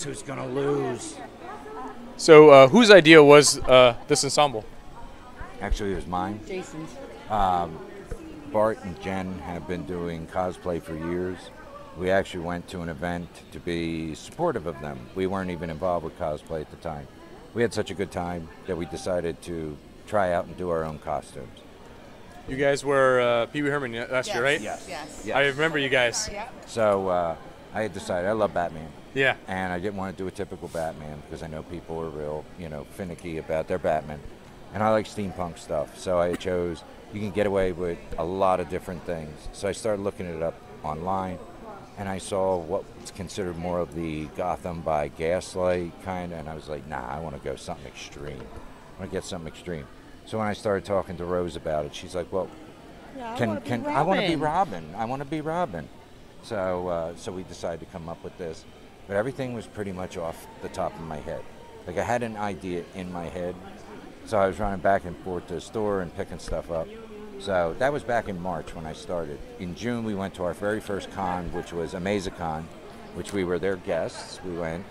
guess who's gonna lose? So, uh, whose idea was uh, this ensemble? Actually, it was mine. Jason's. Um, Bart and Jen have been doing cosplay for years. We actually went to an event to be supportive of them. We weren't even involved with cosplay at the time. We had such a good time that we decided to try out and do our own costumes. You guys were uh, Pee Wee Herman last year, right? Yes. Yes. Yes. I remember you guys. So uh, I had decided I love Batman. Yeah. And I didn't want to do a typical Batman because I know people are real, you know, finicky about their Batman. And I like steampunk stuff. So I chose, you can get away with a lot of different things. So I started looking it up online and I saw what was considered more of the Gotham by Gaslight kind of, and I was like, nah, I want to go something extreme. I want to get something extreme. So when I started talking to Rose about it, she's like, well, Yeah, I can wanna be can I want to be Robin. Robin? I want to be Robin. So uh, so we decided to come up with this, but everything was pretty much off the top of my head. Like I had an idea in my head, so I was running back and forth to the store and picking stuff up. So that was back in March when I started. In June we went to our very first con, which was Amazicon, which we were their guests. We went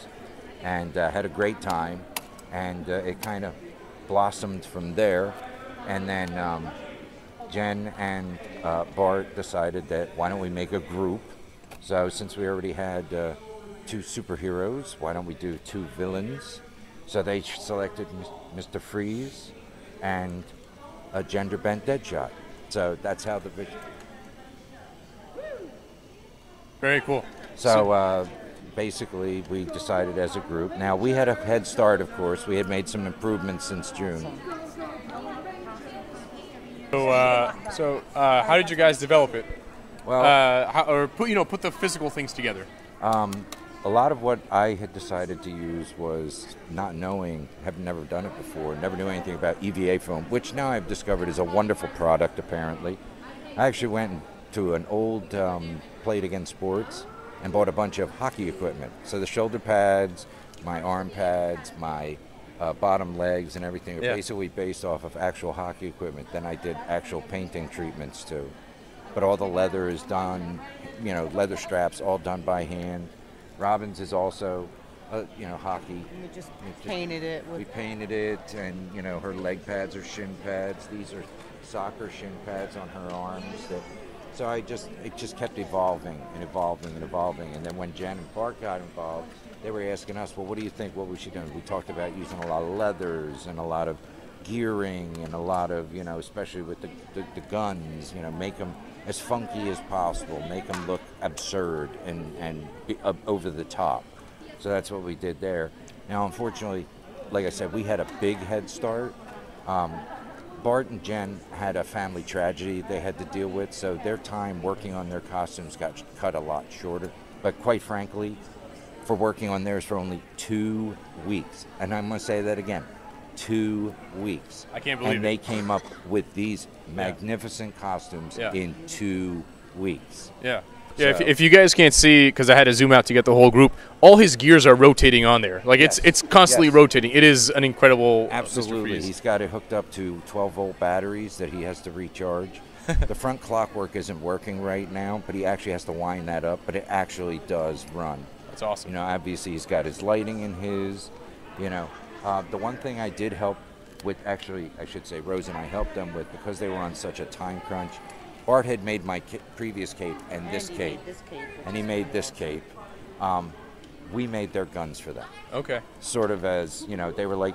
and uh, had a great time, and uh, it kind of blossomed from there. And then um, Jen and uh, Bart decided that why don't we make a group? So since we already had uh, two superheroes, why don't we do two villains? So they selected Mr. Freeze and a gender bent Deadshot. So that's how the vision. Very cool. So uh, basically, we decided as a group. Now we had a head start, of course. We had made some improvements since June. So, uh, so uh, how did you guys develop it? Well, Uh, how, or put you know put the physical things together. Um, a lot of what I had decided to use was not knowing, have never done it before, never knew anything about EVA foam, which now I've discovered is a wonderful product apparently. I actually went to an old um, Play It Again Sports and bought a bunch of hockey equipment. So the shoulder pads, my arm pads, my uh, bottom legs, and everything are Yeah. basically based off of actual hockey equipment. Then I did actual painting treatments too but all the leather is done, you know, leather straps all done by hand. Robin's is also, uh, you know, hockey. We just We just- painted it We painted it, and you know, her leg pads are shin pads. These are soccer shin pads on her arms. That, so I just, it just kept evolving and evolving and evolving. And then when Jen and Bart got involved, they were asking us, well, what do you think? What we should do? We talked about using a lot of leathers and a lot of gearing and a lot of, you know, especially with the, the, the guns, you know, make them as funky as possible, make them look absurd and, and over the top. So that's what we did there. Now, unfortunately, like I said, we had a big head start. Um, Bart and Jen had a family tragedy they had to deal with, so their time working on their costumes got cut a lot shorter. But quite frankly, for working on theirs for only two weeks, and I'm going to say that again, two weeks. I can't believe And it. they came up with these magnificent costumes Yeah. in two weeks. Yeah. Yeah, if, So- if you guys can't see, because I had to zoom out to get the whole group, all his gears are rotating on there. Like it's Yes. it's constantly Yes. rotating. It is an incredible. Absolutely. He's got it hooked up to 12 volt batteries that he has to recharge. the front clockwork isn't working right now, but he actually has to wind that up, but it actually does run. That's awesome. You know, obviously he's got his lighting in his, you know. Uh, the one thing I did help with, actually, I should say, Rose and I helped them with because they were on such a time crunch. Bart had made my ca- previous cape and this he cape, made this cape. and he made this cape. Um, we made their guns for them Okay. sort of as you know they were like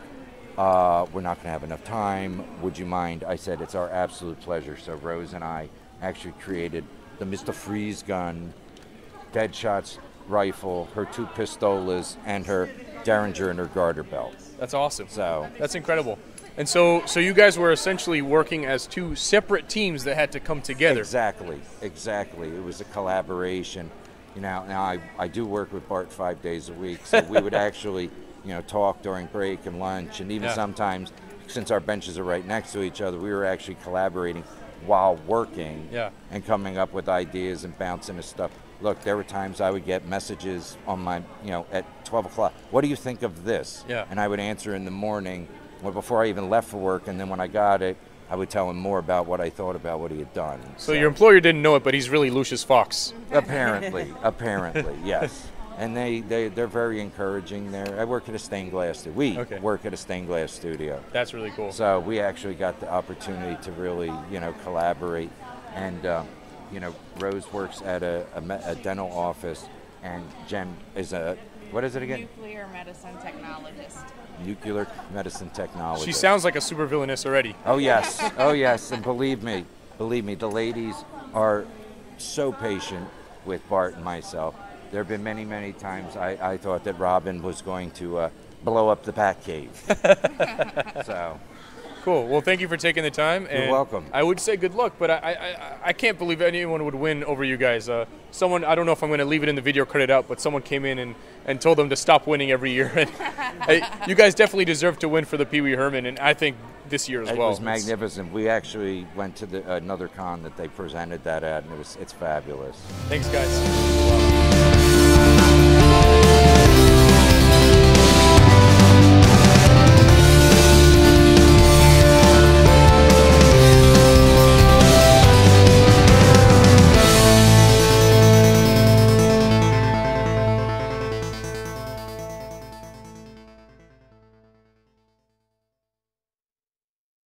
uh, we're not going to have enough time would you mind i said it's our absolute pleasure so rose and i actually created the mr freeze gun deadshot's rifle her two pistolas and her derringer and her garter belt That's awesome. so That's incredible. And so so you guys were essentially working as two separate teams that had to come together. Exactly, exactly. It was a collaboration. You know, now I, I do work with Bart five days a week, so we would actually, you know, talk during break and lunch, and even Yeah. sometimes, since our benches are right next to each other, we were actually collaborating while working Yeah. and coming up with ideas and bouncing this stuff. Look, there were times I would get messages on my, you know, at 12 o'clock. What do you think of this? Yeah. And I would answer in the morning, well, before I even left for work, and then when I got it, I would tell him more about what I thought about what he had done. So your employer didn't know it, but he's really Lucius Fox. apparently, apparently, yes. and they, they they're very encouraging there. I work at a stained glass. stu- We Okay. work at a stained glass studio. That's really cool. So we actually got the opportunity to really, you know, collaborate. And, uh, you know, Rose works at a, a, me- a dental office, and Jen is a, what is it again? Nuclear medicine technologist. Nuclear medicine technology. She sounds like a super villainess already. Oh, yes. Oh, yes. And believe me, believe me, the ladies are so patient with Bart and myself. There have been many, many times I, I thought that Robin was going to uh, blow up the Batcave. so. Cool. Well, thank you for taking the time. You're and welcome. I would say good luck, but I, I, I- I can't believe anyone would win over you guys. Uh, someone, I don't know if I'm going to leave it in the video credit out, but someone came in and, and told them to stop winning every year. And hey, you guys definitely deserve to win for the Pee Wee Herman, and I think this year as It well. was It's- magnificent. We actually went to the, another con that they presented that at, and it was it's fabulous. Thanks, guys.